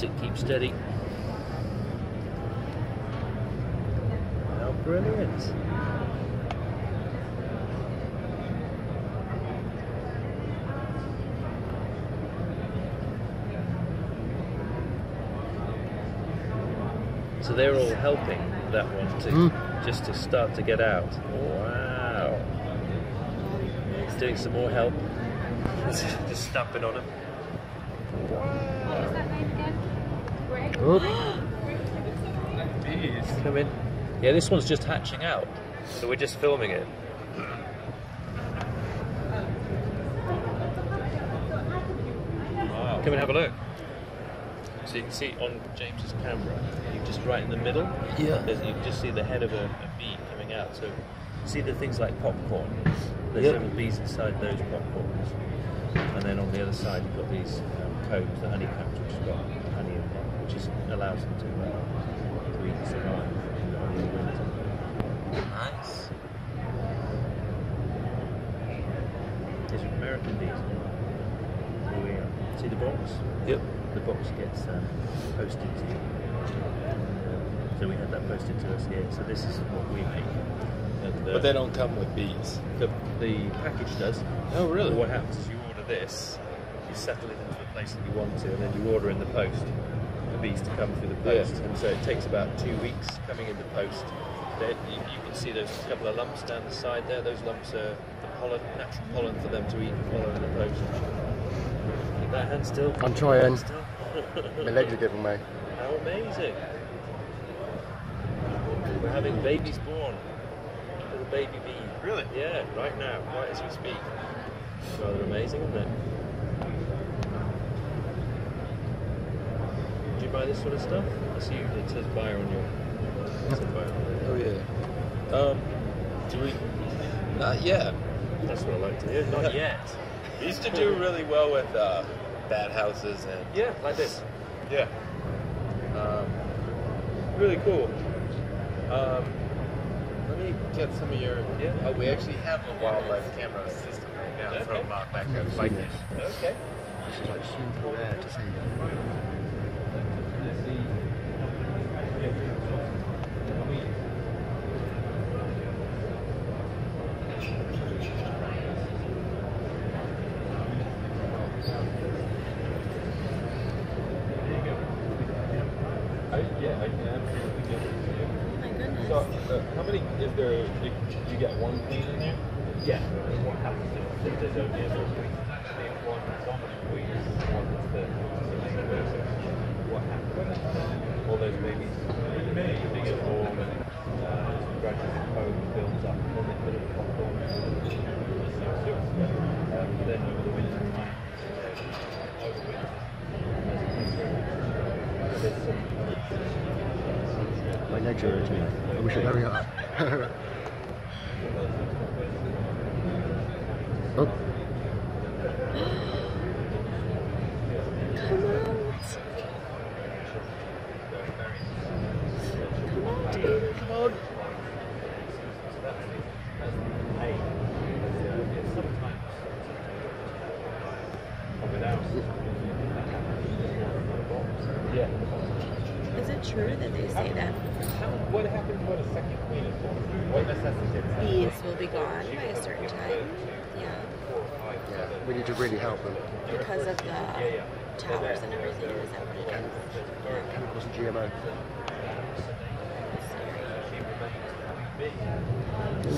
That's it, keep steady. How brilliant. So they're all helping that one to Mm. just to start to get out. Wow. He's doing some more help. just stamping on him. Oh, Come in. Yeah, this one's just hatching out, so we're just filming it. Come and have a look. So you can see on James's camera, you just right in the middle. Yeah. There's, you can just see the head of a, a bee coming out. So see the things like popcorn. There's Yep. little bees inside those popcorns. And then on the other side, you've got these um, combs, the honeycombs, which have got honey in them, which is, allows them to, uh, to eat and survive in the winter. nice. These are American bees. We are. See the box? Yep. The box gets um, posted to you. So we had that posted to us here. So this is what we make. And, uh, But they don't come with bees. the, the package does. Oh, really? What happens is you order this, you settle it into the place that you want to, and then you order in the post for bees to come through the Yeah. post. And so it takes about two weeks coming in the post. There, you, you can see those couple of lumps down the side there. Those lumps are the pollen, natural pollen for them to eat and follow in the post. Keep that hand still. I'm trying. Still. My legs are giving way. How amazing! We're having babies born. Little baby bee. Really? Yeah, right now, right as we speak. It's rather amazing, isn't it? Did you buy this sort of stuff? I see it says buyer on your. It says buyer Oh, yeah. Um, do we? Not yet. That's what I like to hear. Not yet. We used to do really well with uh, bad houses and Yeah, like this. yeah. Um, really cool. Um, Let me get some of your. Yeah. Oh, we actually have a wildlife camera system right now Okay. from uh, back at Vikings. okay. This is like super rare to see. I, yeah, I can absolutely give it to you. My goodness. So, uh, how many is there? You, you get one queen in there? Yeah. What happens if there's only a little queen? Actually, one dominant queen, one that's the What happens? All those babies, they get warm and uh, gradually the comb builds up, and then they put it in popcorn. Um, then over the winter time, over winter, there's some My legs are hurting. I wish I'd hurry up. oh, Come on. Come on, dude. come on. yeah. Is it true that they say that How, what happens when a second queen is born? What necessitates that? bees will be gone by a certain time? Yeah. Yeah, we need to really help them. Because of the towers and everything. Is that what it is? Chemicals and GMO.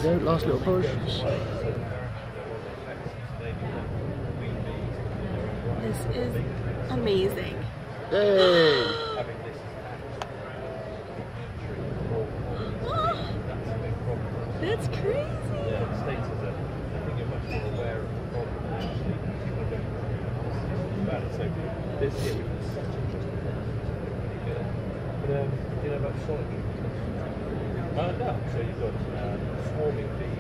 There we go, last little push. This is amazing. Yay! That's crazy. Yeah, the States is a, I think you're much more aware of the problem than actually about it. So this year we've such interesting things. Pretty good. But um, you know about solitary? Uh, no. So you've got um, swarming bees